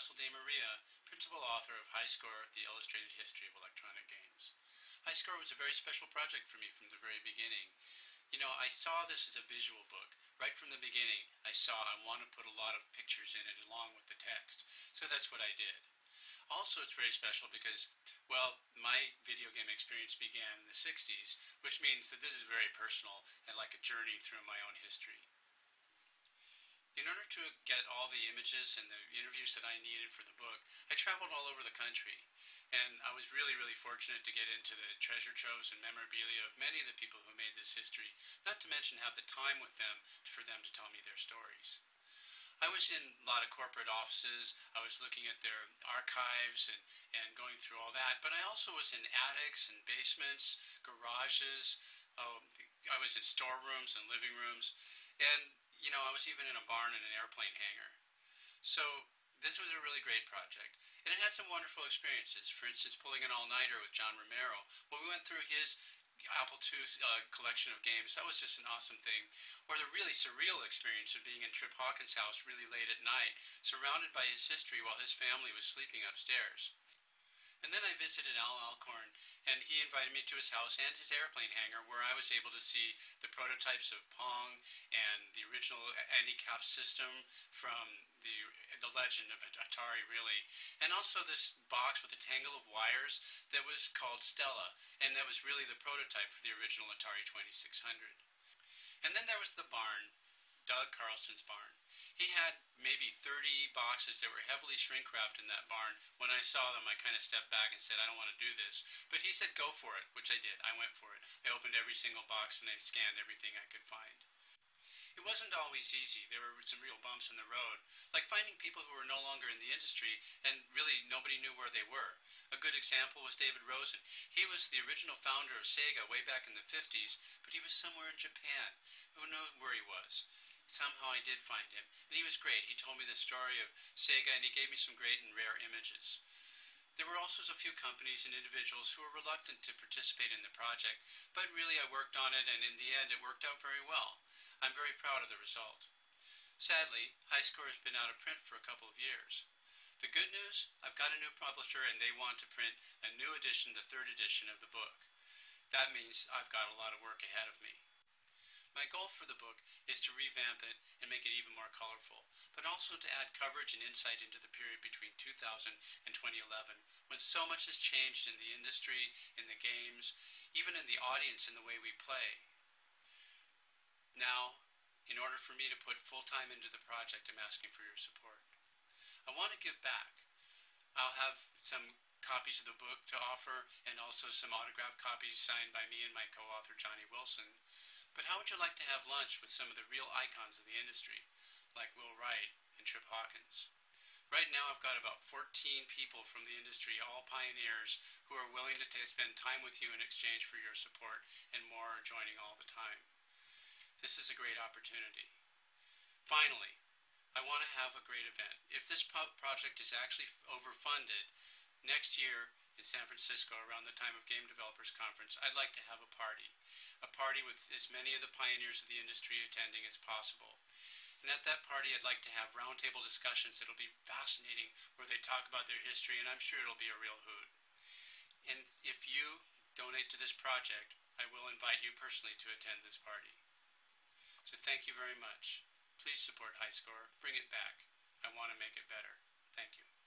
Rusel DeMaria, principal author of High Score, The Illustrated History of Electronic Games. High Score was a very special project for me from the very beginning. You know, I saw this as a visual book. Right from the beginning, I saw I want to put a lot of pictures in it along with the text. So that's what I did. Also, it's very special because, well, my video game experience began in the 60s, which means that this is very personal and like a journey through my own history. In order to get all the images and the interviews that I needed for the book, I traveled all over the country. And I was really, really fortunate to get into the treasure troves and memorabilia of many of the people who made this history, not to mention have the time with them for them to tell me their stories. I was in a lot of corporate offices. I was looking at their archives and, and going through all that. But I also was in attics and basements, garages. Um, I was in storerooms and living rooms. And, you know, I was even in a barn in an airplane hangar. So this was a really great project. And it had some wonderful experiences. For instance, pulling an all-nighter with John Romero. When we went through his Apple II uh, collection of games. That was just an awesome thing. Or the really surreal experience of being in Trip Hawkins' house really late at night, surrounded by his history while his family was sleeping upstairs. And then I visited Al Alcorn, and he invited me to his house and his airplane hangar, where I was able to see the prototypes of Pong original Andy Capp system from the the legend of Atari, really, and also this box with a tangle of wires that was called Stella, and that was really the prototype for the original Atari 2600. And then there was the barn, Doug Carlson's barn. He had maybe 30 boxes that were heavily shrink wrapped in that barn. When I saw them, I kind of stepped back and said, I don't want to do this. But he said, go for it, which I did. I went for it. I opened every single box and I scanned everything I could find. It wasn't always easy. There were some real bumps in the road, like finding people who were no longer in the industry and really nobody knew where they were. A good example was David Rosen. He was the original founder of Sega way back in the 50s, but he was somewhere in Japan. Who knows where he was? somehow I did find him. And he was great. He told me the story of Sega and he gave me some great and rare images. There were also a few companies and individuals who were reluctant to participate in the project, but really I worked on it and in the end it worked out very well. I'm very proud of the result. Sadly, High Score has been out of print for a couple of years. The good news, I've got a new publisher and they want to print a new edition, the third edition of the book. That means I've got a lot of work ahead of me. My goal for the book is to revamp it and make it even more colorful, but also to add coverage and insight into the period between 2000 and 2011, when so much has changed in the industry, in the games, even in the audience and the way we play. Now, in order for me to put full time into the project, I'm asking for your support. I want to give back. I'll have some copies of the book to offer and also some autographed copies signed by me and my co-author Johnny Wilson. But how would you like to have lunch with some of the real icons of the industry, like Will Wright and Trip Hawkins? Right now, I've got about 14 people from the industry, all pioneers, who are willing to spend time with you in exchange for your support, and more are joining all. This is a great opportunity. Finally, I want to have a great event. If this project is actually overfunded, next year in San Francisco around the time of Game Developers Conference, I'd like to have a party a party with as many of the pioneers of the industry attending as possible. And at that party, I'd like to have roundtable discussions that'll be fascinating, where they talk about their history, and I'm sure it'll be a real hoot. And if you donate to this project, I will invite you personally to attend this party. Thank you very much. Please support High Score. Bring it back. I want to make it better. Thank you.